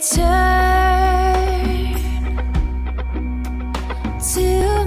Turn to